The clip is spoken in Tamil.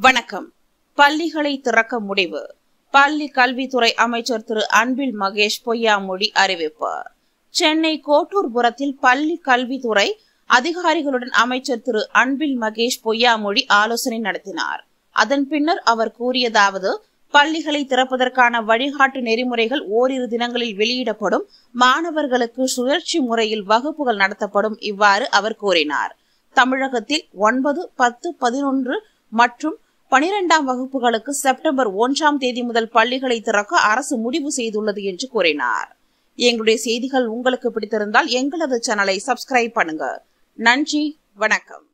வணக்கம். பள்ளிகளை திறக்க முடிவு. பள்ளி கல்வித்துறை அமைச்சர் திரு. அன்பில் மகேஷ் பொய்யாமொழி அறிவிப்பு. சென்னை கோட்டூர்புரத்தில் பள்ளி கல்வித்துறை அதிகாரிகளுடன் அமைச்சர் திரு. அன்பில் மகேஷ் பொய்யாமொழி ஆலோசனை நடத்தினார். அதன் பின்னர் அவர் கூறியதாவது பள்ளிகளை திறப்பதற்கான வழிகாட்டு நெறிமுறைகள் ஓரிரு தினங்களில் வெளியிடப்படும் மாணவர்களுக்கு சுழற்சி முறையில் வகுப்புகள் நடத்தப்படும் இவ்வாறு அவர் கூறினார். தமிழகத்தில் ஒன்பது பத்து பதினொன்று மற்றும் பனிரெண்டாம் வகுப்புகளுக்கு செப்டம்பர் ஒன்றாம் தேதி முதல் பள்ளிகளை திறக்க அரசு முடிவு செய்துள்ளது என்று கூறினார். எங்களுடைய செய்திகள் உங்களுக்கு பிடித்திருந்தால் எங்களது சேனலை சப்ஸ்கிரைப் பண்ணுங்க. நன்றி வணக்கம்.